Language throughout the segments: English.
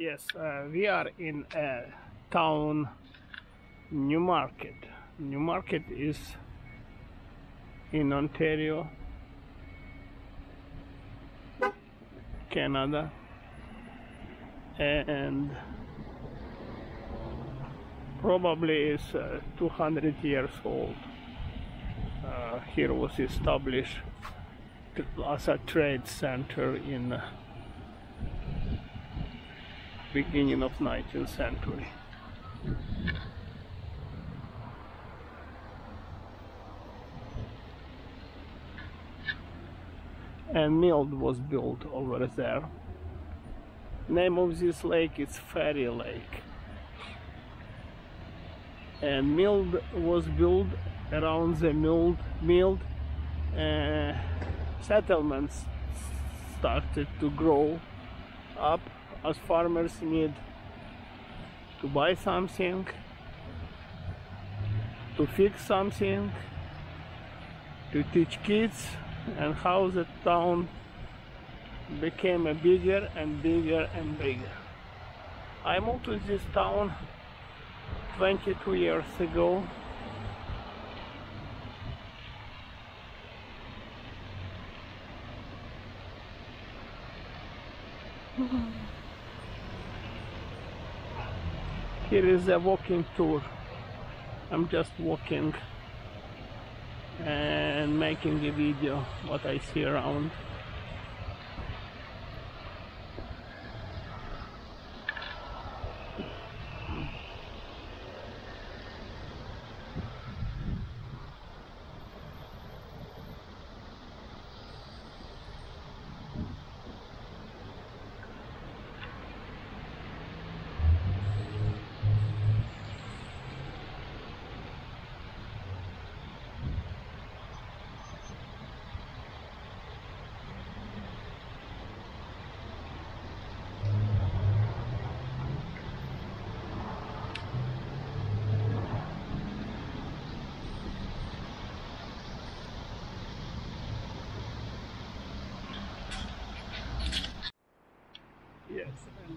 Yes, uh, we are in a town, Newmarket. Newmarket is in Ontario, Canada, and probably is uh, 200 years old. Uh, here was established as a trade center in uh, beginning of 19th century. And mill was built over there. Name of this lake is Fairy Lake. And mill was built around the milled, milled uh, settlements started to grow up as farmers need to buy something to fix something to teach kids and how the town became bigger and bigger and bigger. I moved to this town 22 years ago Here is a walking tour. I'm just walking and making a video what I see around. Yes,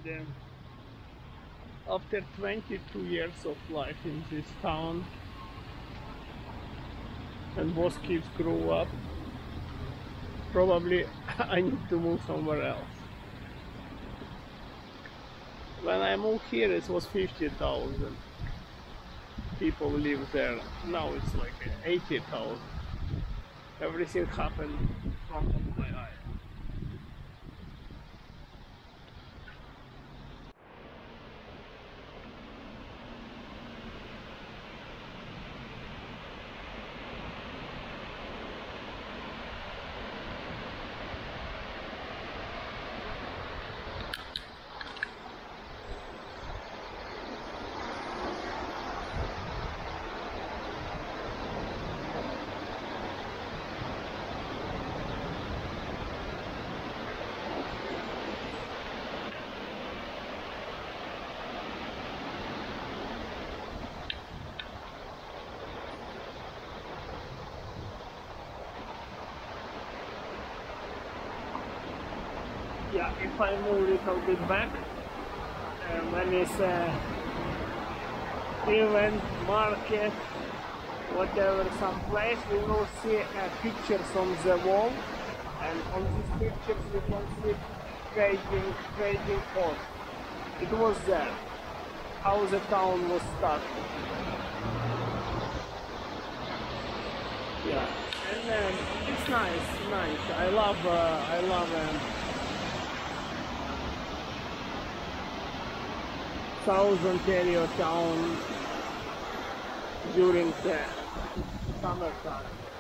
and then after 22 years of life in this town, and both kids grew up, probably I need to move somewhere else. When I moved here, it was 50,000 people live there. Now it's like 80,000. Everything happened in yeah, if I move a little bit back, when it's uh, event, market, whatever, some place, we will see uh, pictures on the wall, and on these pictures we can see trading, trading post. It was there, how the town was started. Yeah, and then it's nice, nice. I love, uh, I love. Um, South Ontario town during the summertime.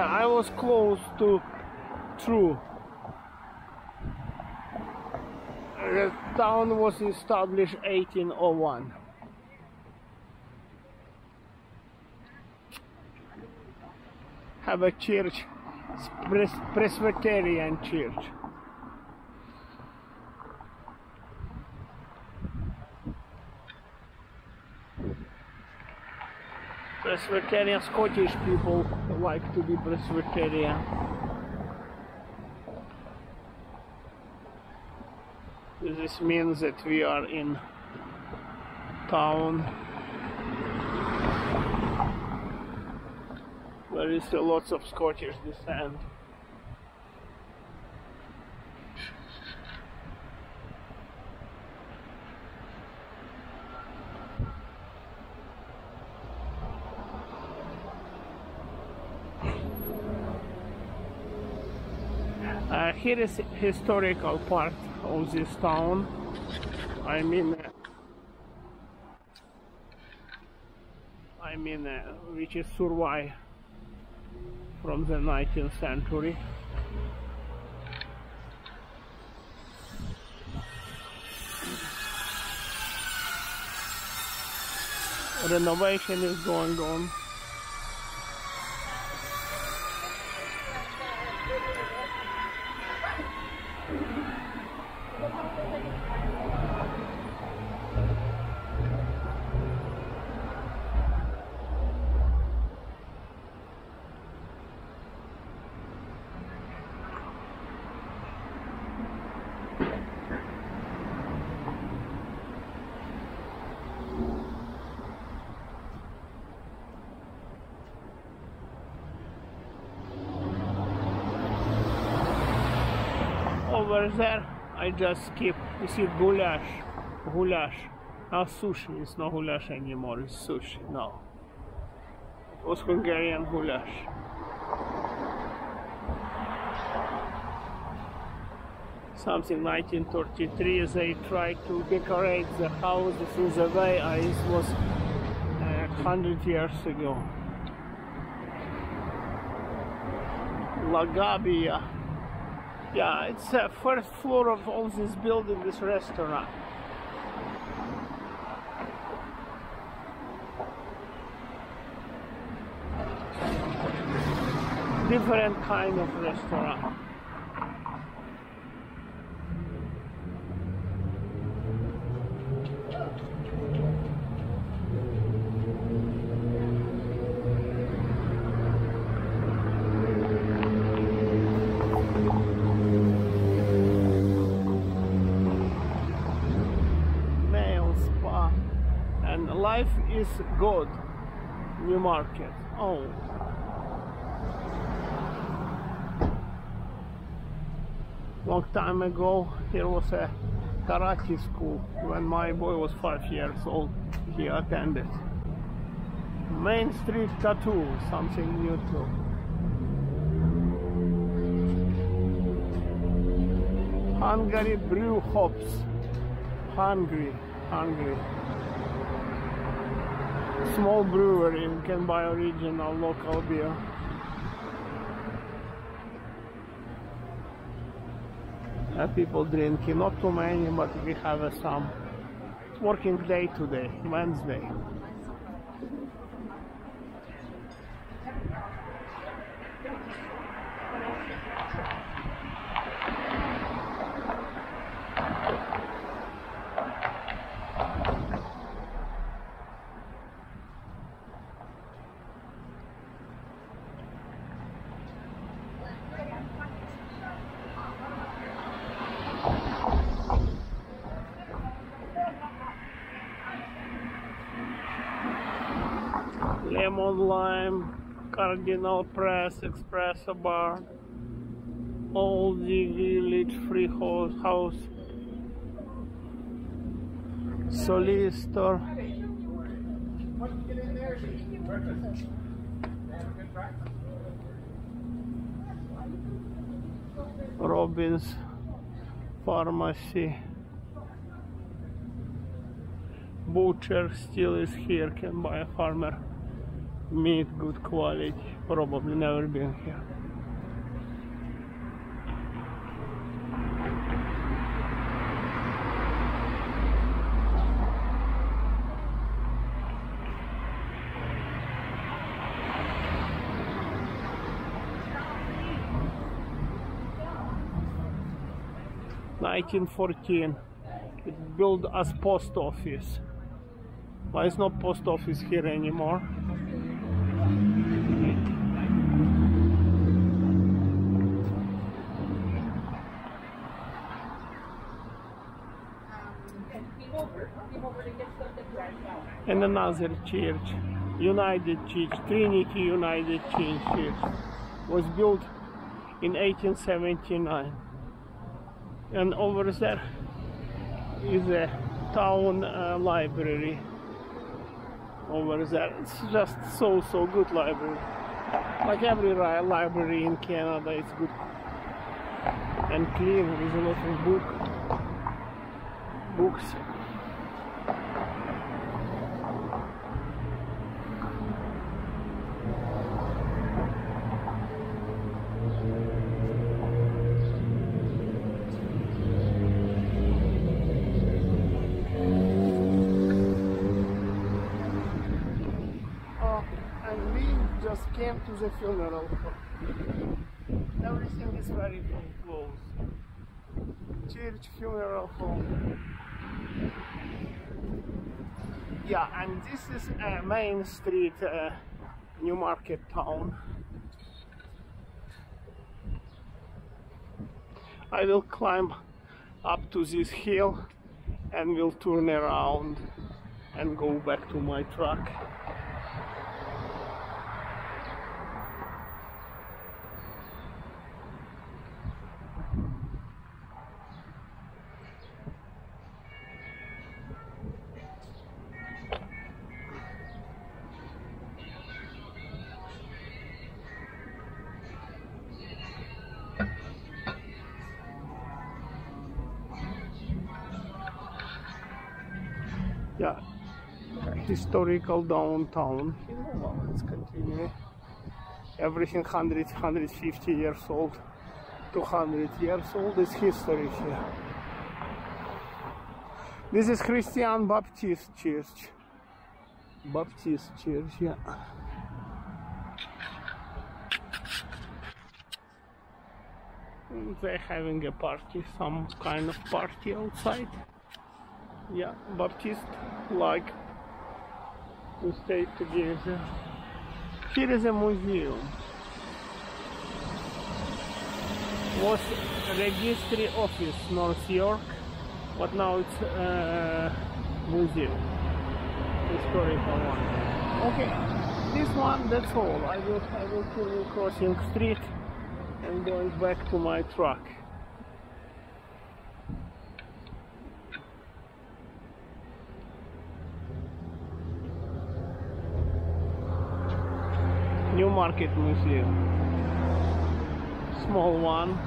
Yeah, I was close to true. The town was established 1801. Have a church, Pres Presbyterian church. Presbyterian Scottish people like to be Presbyterian. This means that we are in town where is still lots of Scottish descent. Uh, here is historical part of this town. I mean, I mean, uh, which is survived from the 19th century. Renovation is going on. Over there I just skip. You see goulash. Goulash. Now sushi. It's not goulash anymore. It's sushi. Now it was Hungarian goulash. Something 1933 they tried to decorate the houses in the way it was uh, 100 years ago. La Gabia yeah, it's the first floor of all this building, this restaurant. Different kind of restaurant. Is good. Newmarket. Oh. Long time ago, here was a karate school. When my boy was five years old, he attended. Main Street Tattoo, something new too. Hungry brew hops. Hungry, hungry. Small brewery, you can buy original local beer. Uh, people drinking, not too many, but we have uh, some. It's working day today, Wednesday. Lemon Lime, Cardinal Press, Espresso Bar, Old Village Free House, Solicitor, Robbins Pharmacy. Butcher still is here, can buy a farmer meat good quality probably never been here Nineteen fourteen. It built as post office. But it's not post office here anymore. And another church, United Church, Trinity United Church, was built in 1879. And over there is a town uh, library. Over there, it's just so so good library. Like every library in Canada, it's good and clean. There's a lot of book books the funeral. Everything is very close. Church, funeral home. Yeah, and this is a main street, uh, Newmarket town. I will climb up to this hill and will turn around and go back to my truck. Yeah. Historical downtown. Let's continue. Everything 100 150 years old 200 years old is history here. This is christian baptist church. Baptist church yeah. They're having a party some kind of party outside yeah Baptist like to stay together here is a museum was registry office North York but now it's uh, museum. Historical one. Okay this one that's all. I will I will continue crossing street and going back to my truck Newmarket Museum. Small one.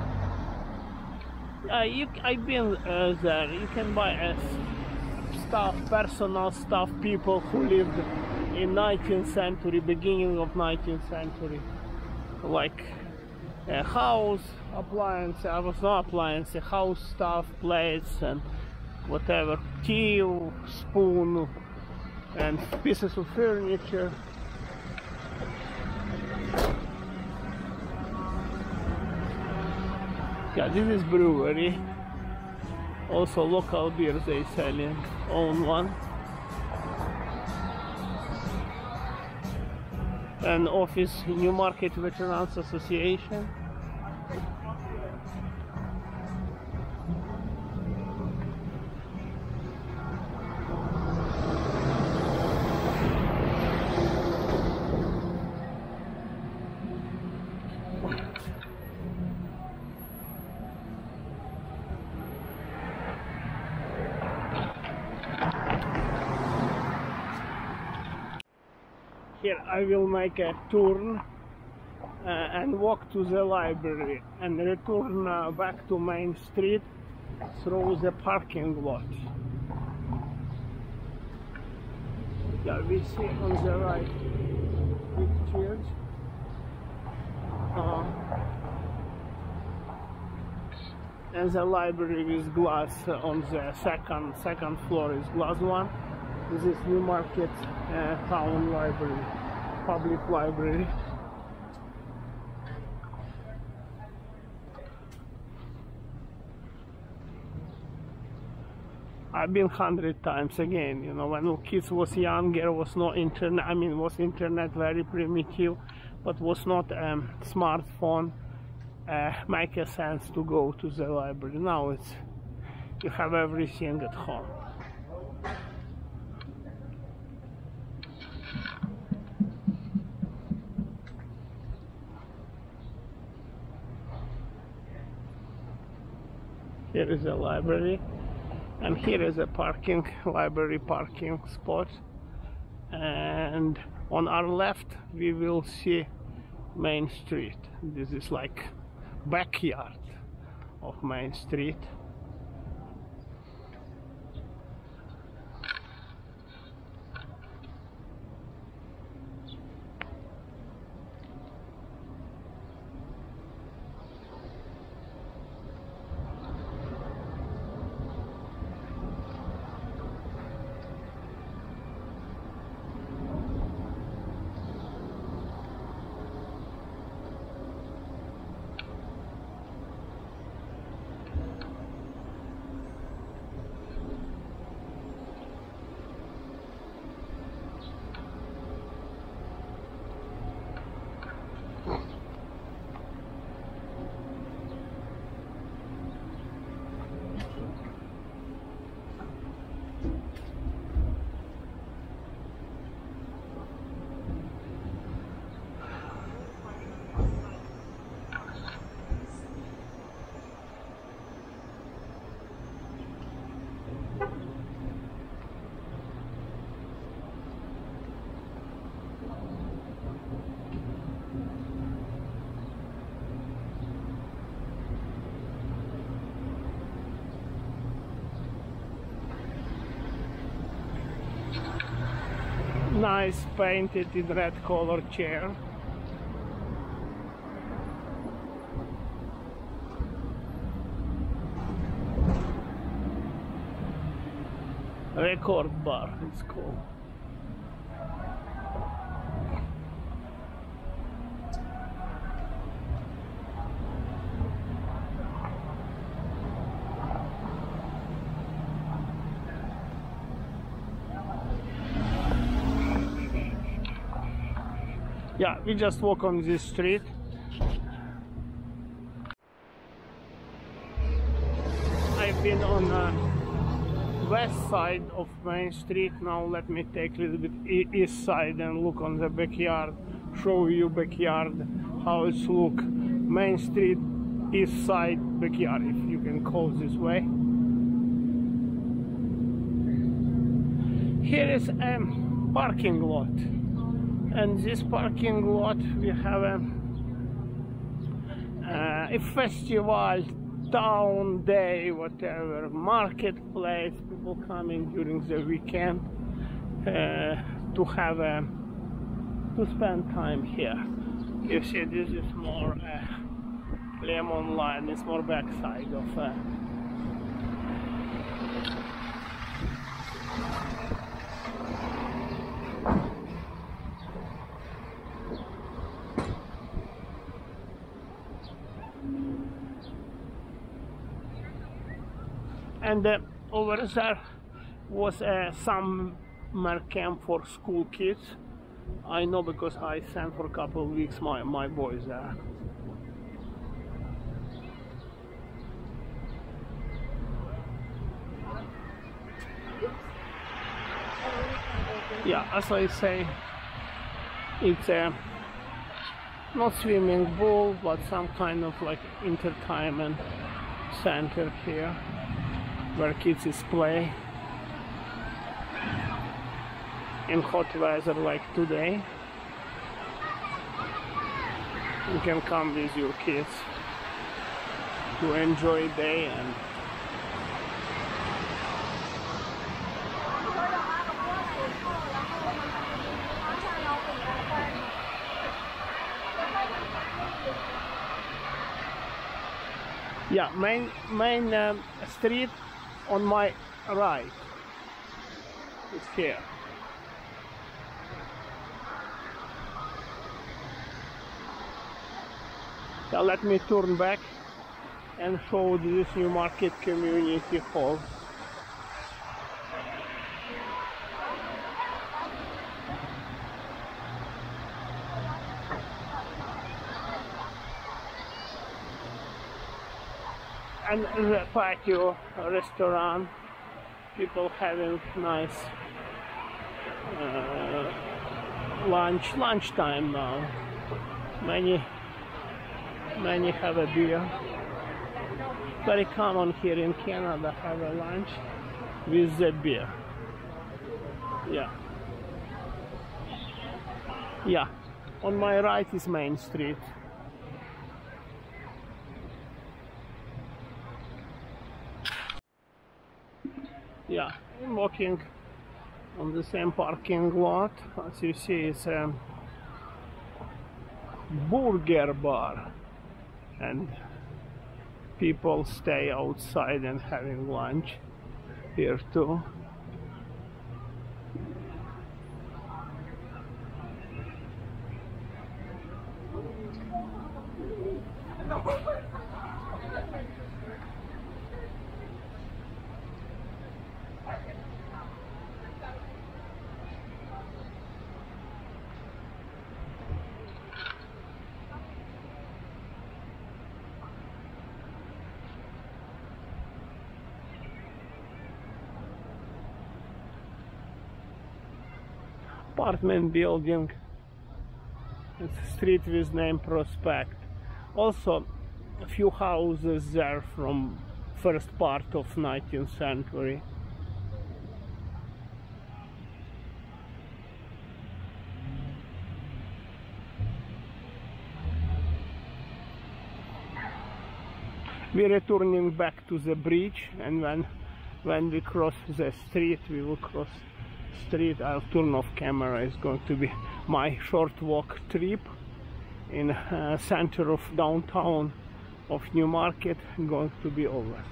Uh, you, I've been uh, there. You can buy uh, stuff, personal stuff, people who lived in 19th century, beginning of 19th century, like a house, appliance, I was not appliance, house stuff, plates and whatever, tea, spoon, and pieces of furniture. Yeah, this is brewery. Also local beers they selling. Own one. And office Newmarket Veterans Association. I will make a turn uh, and walk to the library and return uh, back to Main Street through the parking lot. Yeah, we see on the right huge. Uh, and the library with glass on the second second floor is glass one. This is Newmarket uh, Town Library, public library. I've been hundred times again. You know, when kids was younger, was no internet. I mean, was internet very primitive, but was not um, smartphone. Uh, make a sense to go to the library. Now it's you have everything at home. Here is a library. And here is a parking library parking spot. And on our left we will see main street. This is like backyard of main street nice painted in red color chair. Record bar it's called we just walk on this street. I've been on the west side of Main Street. Now let me take a little bit east side and look on the backyard show you backyard how it's look. Main Street east side backyard if you can call this way. Here is a parking lot and this parking lot we have a, uh, a festival town day whatever marketplace people coming during the weekend uh, to have a to spend time here. You see this is more uh, lemon line it's more backside of and uh, over there was a summer camp for school kids. I know because I sent for a couple of weeks my, my boys there yeah as I say it's a not swimming pool but some kind of like entertainment center here where kids is play in hot weather like today. You can come with your kids to enjoy day and Yeah, main main um, street on my right is here. Now let me turn back and show this Newmarket community hall. And the patio restaurant people having nice uh, lunch lunchtime now. Many many have a beer. Very common here in Canada have a lunch with the beer. Yeah. Yeah. On my right is Main Street yeah I'm walking on the same parking lot. As you see it's a burger bar. And people stay outside and having lunch here too apartment building. It's a street with name Prospect. Also a few houses there from first part of 19th century. We're returning back to the bridge and when when we cross the street we will cross street I'll turn off camera. It's going to be my short walk trip in uh, center of downtown of Newmarket going to be over.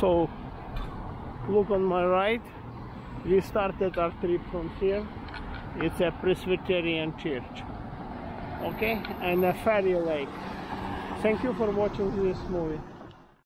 So look on my right we started our trip from here. It's a Presbyterian church. Okay? And a Fairy Lake. Thank you for watching this movie